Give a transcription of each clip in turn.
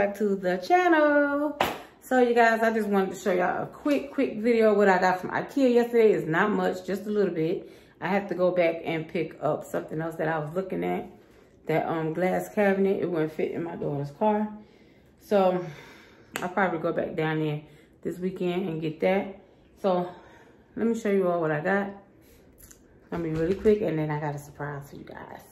back to the channel. So you guys, I just wanted to show y'all a quick, quick video. What I got from Ikea yesterday is not much, just a little bit. I have to go back and pick up something else that I was looking at. That um glass cabinet, it wouldn't fit in my daughter's car. So I'll probably go back down there this weekend and get that. So let me show you all what I got. Gonna be really quick and then I got a surprise for you guys.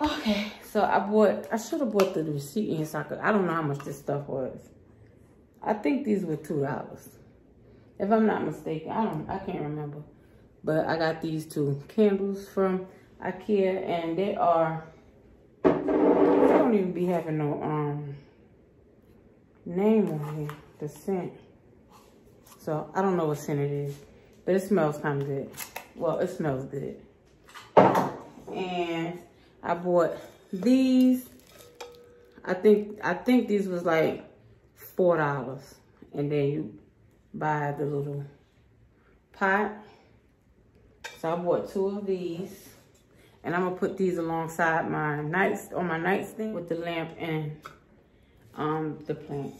Okay, so I bought, I should have bought the receipt in so I could, I don't know how much this stuff was. I think these were $2. If I'm not mistaken, I don't, I can't remember. But I got these two candles from Ikea and they are, I don't even be having no um name on here, the scent. So I don't know what scent it is, but it smells kind of good. Well, it smells good. And I bought these. I think I think these was like four dollars, and then you buy the little pot. So I bought two of these, and I'm gonna put these alongside my nights on my nightstand with the lamp and um the plant.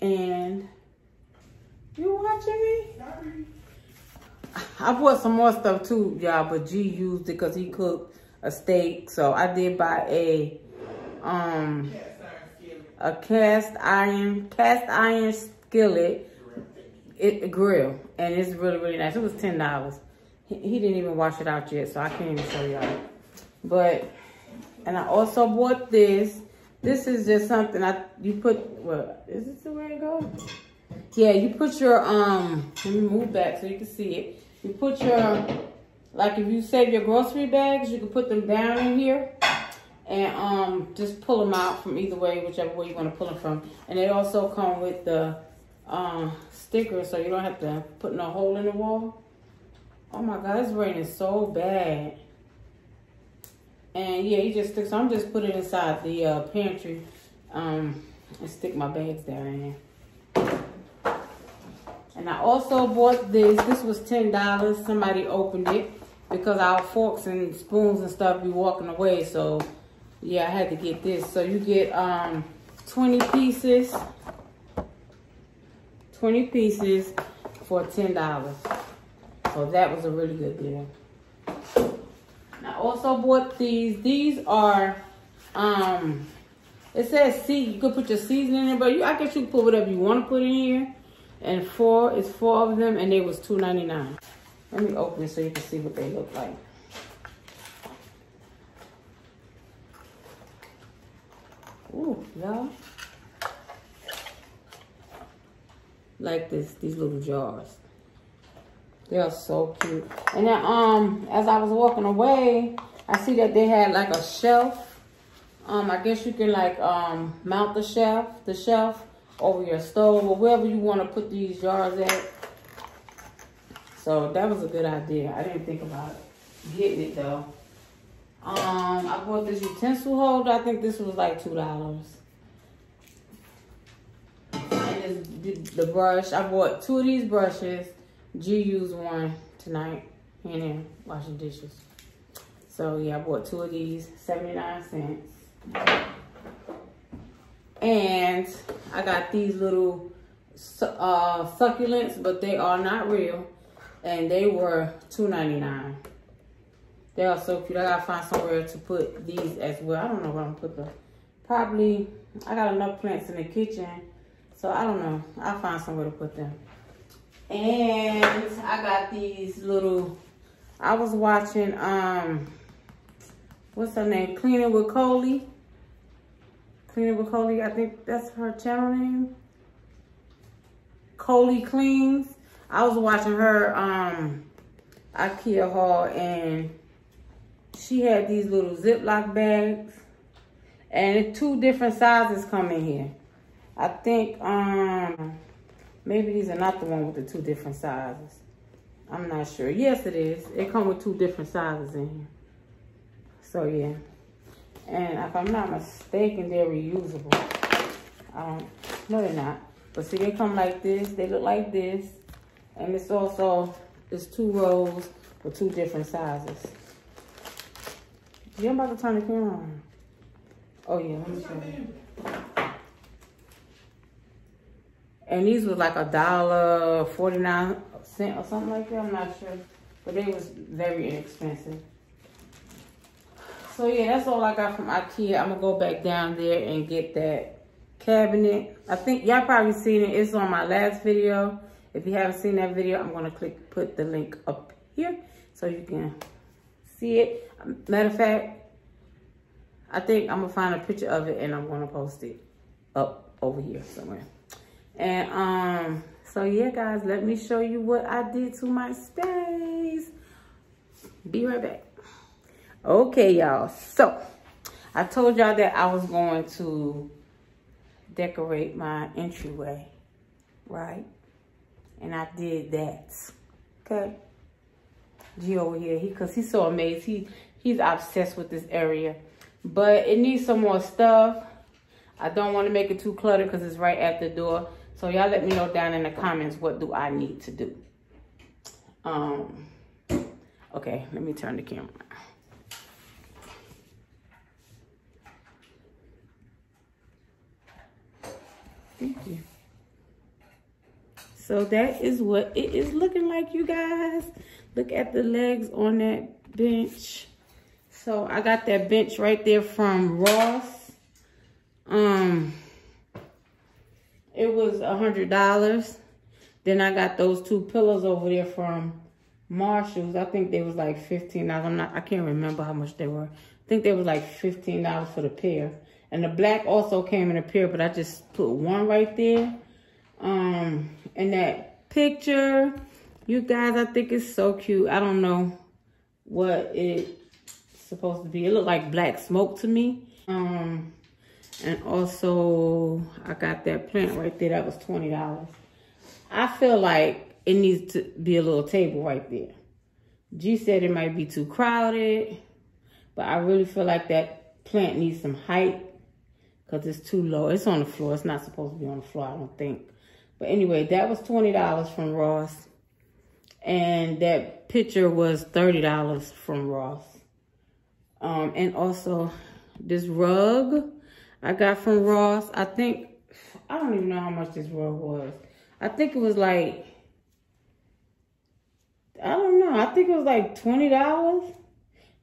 And you watching me? I bought some more stuff too, y'all, but G used it because he cooked a steak. So I did buy a um a cast iron cast iron skillet. It, grill and it's really really nice. It was ten dollars. He, he, didn't even wash it out yet so i can't even show y'all. But and i also bought this. This is just something i you put what is this the way it goes yeah you put your um let me move back so you can see it you put your like if you save your grocery bags you can put them down in here and um, just pull them out from either way, whichever way you want to pull them from. And they also come with the uh, sticker, so you don't have to put no hole in the wall. Oh my God, it's raining so bad. And yeah, you just stick, so I'm just put it inside the uh, pantry um, and stick my bags there in And I also bought this, this was $10. Somebody opened it because our forks and spoons and stuff be walking away, so yeah, I had to get this. So you get um 20 pieces, 20 pieces for $10. So that was a really good deal. I also bought these. These are, um, it says seed. You could put your seasoning in there, but you, I guess you can put whatever you want to put in here. And four, is four of them, and they was $2.99. Let me open it so you can see what they look like. Ooh, y'all. Like this, these little jars. They are so cute. And then um, as I was walking away, I see that they had like a shelf. Um, I guess you can like um mount the shelf, the shelf over your stove or wherever you want to put these jars at. So that was a good idea. I didn't think about getting it though. Um, I bought this utensil holder. I think this was like two dollars. And this, the brush. I bought two of these brushes. G used one tonight. And then washing dishes. So yeah, I bought two of these, 79 cents. And I got these little uh, succulents, but they are not real. And they were $2.99. They are so cute. I gotta find somewhere to put these as well. I don't know where I'm gonna put them. Probably, I got enough plants in the kitchen. So I don't know. I'll find somewhere to put them. And I got these little, I was watching, um, what's her name? Cleaning with Coley. With Coley, I think that's her channel name. Coley Cleans. I was watching her um, Ikea haul and she had these little Ziploc bags. And two different sizes come in here. I think um maybe these are not the one with the two different sizes. I'm not sure. Yes, it is. It come with two different sizes in here. So, yeah. And if I'm not mistaken, they're reusable. I don't, no, they're not. But see, they come like this. They look like this. And it's also, it's two rows with two different sizes. I'm about to turn the camera on. Oh yeah, let me show you. And these were like a dollar forty nine cent or something like that. I'm not sure, but they was very inexpensive. So yeah, that's all I got from Ikea. I'm gonna go back down there and get that cabinet. I think y'all probably seen it. It's on my last video. If you haven't seen that video, I'm gonna click put the link up here so you can see it. Matter of fact, I think I'm gonna find a picture of it and I'm gonna post it up over here somewhere. And um, so yeah, guys, let me show you what I did to my space. Be right back. Okay, y'all. So I told y'all that I was going to decorate my entryway, right? And I did that. Okay. G over here, he cause he's so amazed. He he's obsessed with this area. But it needs some more stuff. I don't want to make it too cluttered because it's right at the door. So y'all let me know down in the comments what do I need to do. Um, okay, let me turn the camera. Thank you. So that is what it is looking like, you guys. Look at the legs on that bench. So I got that bench right there from Ross. Um, it was a hundred dollars. Then I got those two pillows over there from Marshalls. I think they was like fifteen dollars. I'm not. I can't remember how much they were. I think they was like fifteen dollars for the pair. And the black also came in a pair, but I just put one right there. Um, and that picture, you guys, I think it's so cute. I don't know what it's supposed to be. It looked like black smoke to me. Um, and also, I got that plant right there. That was $20. I feel like it needs to be a little table right there. G said it might be too crowded. But I really feel like that plant needs some height. Because it's too low. It's on the floor. It's not supposed to be on the floor, I don't think. But anyway, that was $20 from Ross. And that picture was $30 from Ross. Um, and also, this rug I got from Ross. I think, I don't even know how much this rug was. I think it was like, I don't know. I think it was like $20.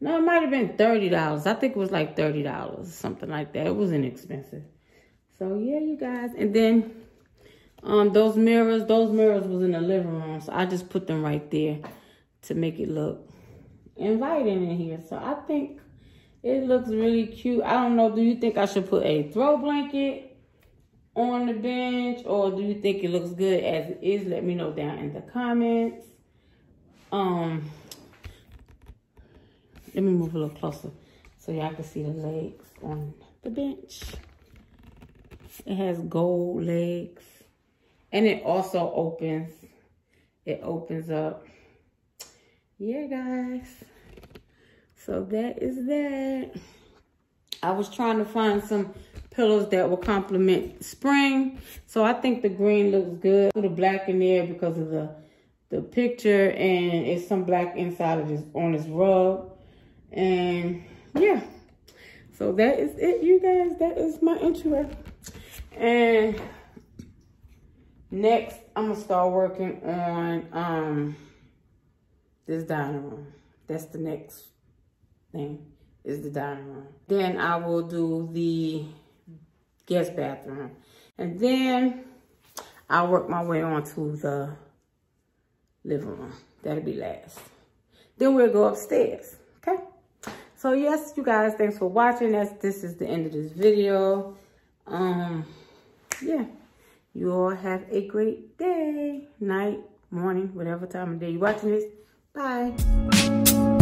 No, it might have been $30. I think it was like $30, something like that. It was inexpensive. So, yeah, you guys. And then um, those mirrors, those mirrors was in the living room. So, I just put them right there to make it look inviting in here. So, I think it looks really cute. I don't know. Do you think I should put a throw blanket on the bench? Or do you think it looks good as it is? Let me know down in the comments. Um, Let me move a little closer so y'all can see the legs on the bench. It has gold legs. And it also opens. It opens up. Yeah, guys. So that is that. I was trying to find some pillows that will complement spring. So I think the green looks good. The black in there because of the the picture and it's some black inside of this on this rug. And yeah. So that is it, you guys. That is my intro. And next I'm gonna start working on um this dining room. That's the next thing is the dining room. Then I will do the guest bathroom. And then I'll work my way on to the living room. That'll be last. Then we'll go upstairs? So yes, you guys, thanks for watching. That's, this is the end of this video. Um, yeah, you all have a great day, night, morning, whatever time of day you're watching this. Bye.